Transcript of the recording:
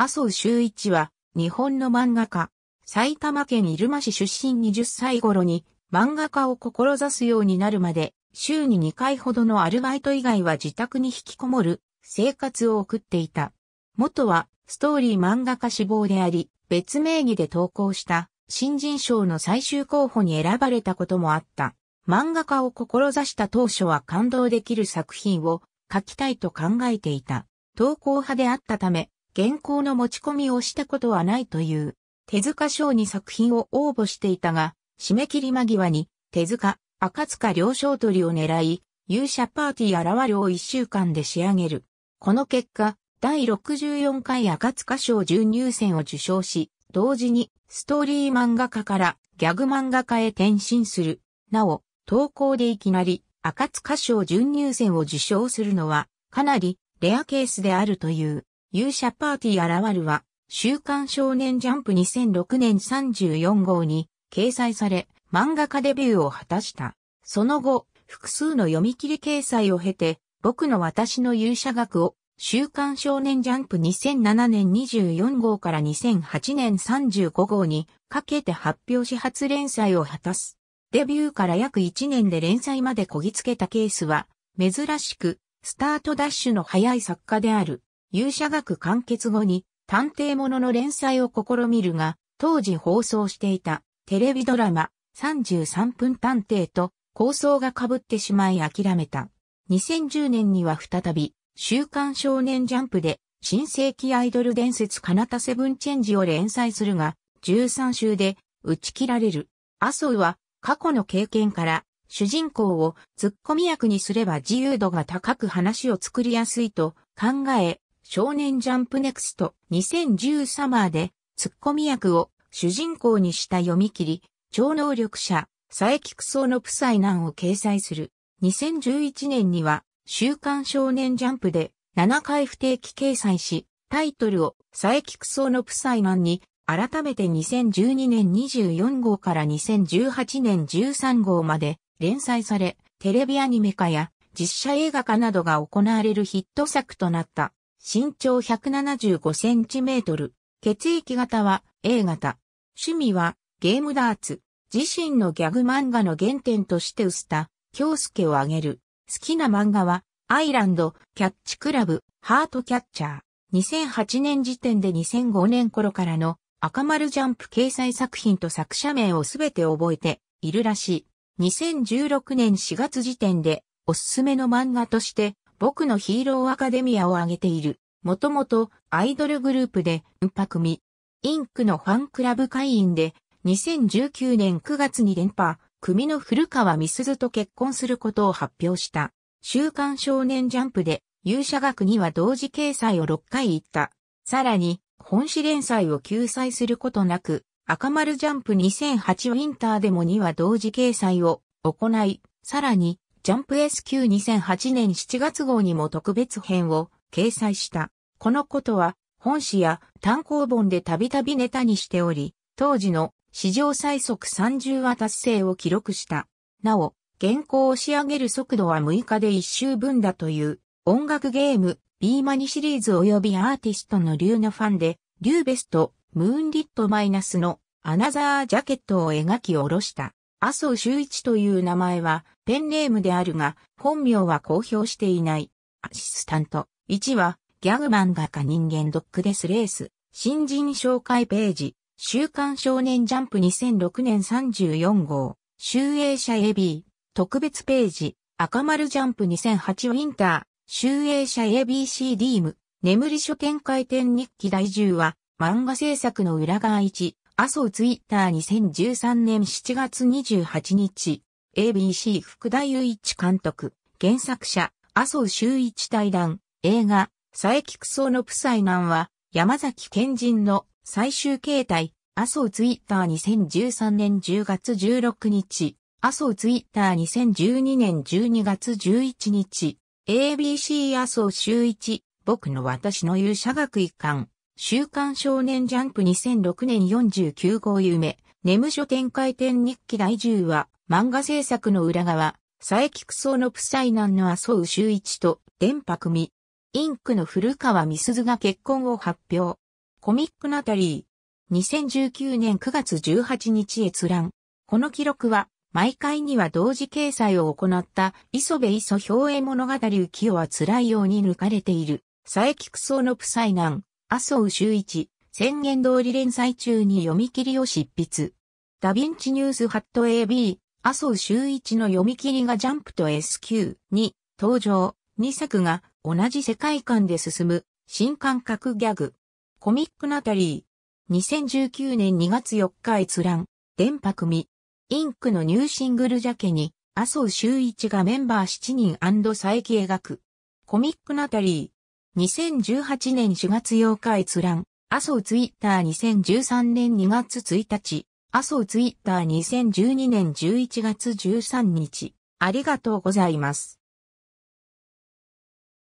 麻生修一は日本の漫画家。埼玉県入間市出身20歳頃に漫画家を志すようになるまで週に2回ほどのアルバイト以外は自宅に引きこもる生活を送っていた。元はストーリー漫画家志望であり、別名義で投稿した新人賞の最終候補に選ばれたこともあった。漫画家を志した当初は感動できる作品を書きたいと考えていた。投稿派であったため、原稿の持ち込みをしたことはないという。手塚賞に作品を応募していたが、締め切り間際に手塚、赤塚両賞取りを狙い、勇者パーティー現るを1週間で仕上げる。この結果、第64回赤塚賞準入選を受賞し、同時にストーリー漫画家からギャグ漫画家へ転身する。なお、投稿でいきなり赤塚賞準入選を受賞するのはかなりレアケースであるという。勇者パーティー現るは週刊少年ジャンプ2006年34号に掲載され漫画家デビューを果たした。その後、複数の読み切り掲載を経て、僕の私の勇者学を週刊少年ジャンプ2007年24号から2008年35号にかけて発表し初連載を果たす。デビューから約1年で連載までこぎつけたケースは、珍しく、スタートダッシュの早い作家である。勇者学完結後に探偵物の連載を試みるが、当時放送していたテレビドラマ33分探偵と構想が被ってしまい諦めた。2010年には再び週刊少年ジャンプで新世紀アイドル伝説カナタセブンチェンジを連載するが、13週で打ち切られる。麻生は過去の経験から主人公をツッコミ役にすれば自由度が高く話を作りやすいと考え、少年ジャンプネクスト2010サマーでツッコミ役を主人公にした読み切り、超能力者、佐伯クソのプサイナンを掲載する。2011年には週刊少年ジャンプで7回不定期掲載し、タイトルを佐伯クソのプサイマンに改めて2012年24号から2018年13号まで連載され、テレビアニメ化や実写映画化などが行われるヒット作となった。身長175センチメートル。血液型は A 型。趣味はゲームダーツ。自身のギャグ漫画の原点としてウスタ、京介を挙げる。好きな漫画は、アイランド、キャッチクラブ、ハートキャッチャー。2008年時点で2005年頃からの赤丸ジャンプ掲載作品と作者名をすべて覚えているらしい。2016年4月時点でおすすめの漫画として僕のヒーローアカデミアを挙げている。もともとアイドルグループで、うんぱ組。インクのファンクラブ会員で、2019年9月に連覇、組の古川美鈴と結婚することを発表した。週刊少年ジャンプで勇者学には同時掲載を6回行った。さらに、本誌連載を救済することなく、赤丸ジャンプ2008ウィンターでも2話同時掲載を行い、さらに、ジャンプ SQ2008 年7月号にも特別編を掲載した。このことは、本誌や単行本でたびたびネタにしており、当時の史上最速30話達成を記録した。なお、原稿を仕上げる速度は6日で1周分だという音楽ゲーム B マニシリーズ及びアーティストのリューのファンで、リューベスト、ムーンリットマイナスのアナザージャケットを描き下ろした。麻生修一という名前はペンネームであるが、本名は公表していない。アシスタント。1は、ギャグ漫画家人間ドックデスレース。新人紹介ページ。週刊少年ジャンプ2006年34号、集英社 AB、特別ページ、赤丸ジャンプ2008ウィンター、集英社 ABC ディーム、眠り書店開店日記第10話、漫画制作の裏側1、麻生ツイッター2013年7月28日、ABC 福田雄一監督、原作者、麻生修一対談、映画、佐伯クソのプサイナンは、山崎賢人の最終形態、麻生ツイッター2013年10月16日、麻生ツイッター2012年12月11日、ABC 麻生週一、僕の私の勇者学一貫、週刊少年ジャンプ2006年49号夢、眠書展開展日記第10話、漫画制作の裏側、佐伯クソのプサイナンの麻生週一と、電波組、インクの古川美鈴が結婚を発表。コミックナタリー。2019年9月18日閲覧。この記録は、毎回には同時掲載を行った磯部磯表絵物語浮世は辛いように抜かれている。佐伯クソのプサイナン、麻生周一、宣言通り連載中に読み切りを執筆。ダヴィンチニュースハット AB、麻生周一の読み切りがジャンプと SQ に登場。2作が同じ世界観で進む新感覚ギャグ。コミックナタリー。2019年2月4日閲覧。電波組。インクのニューシングルジャケに麻生周一がメンバー7人佐伯描く。コミックナタリー。2018年4月8日閲覧。麻生ツイッター2013年2月1日。麻生ツイッター2012年11月13日。ありがとうございます。